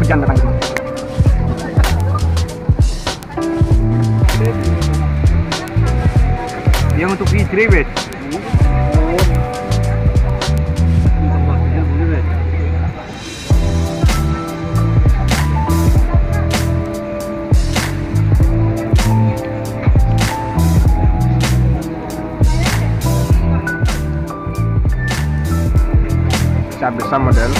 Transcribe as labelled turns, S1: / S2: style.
S1: hujan datang. Yang untuk di bet Saya bersama model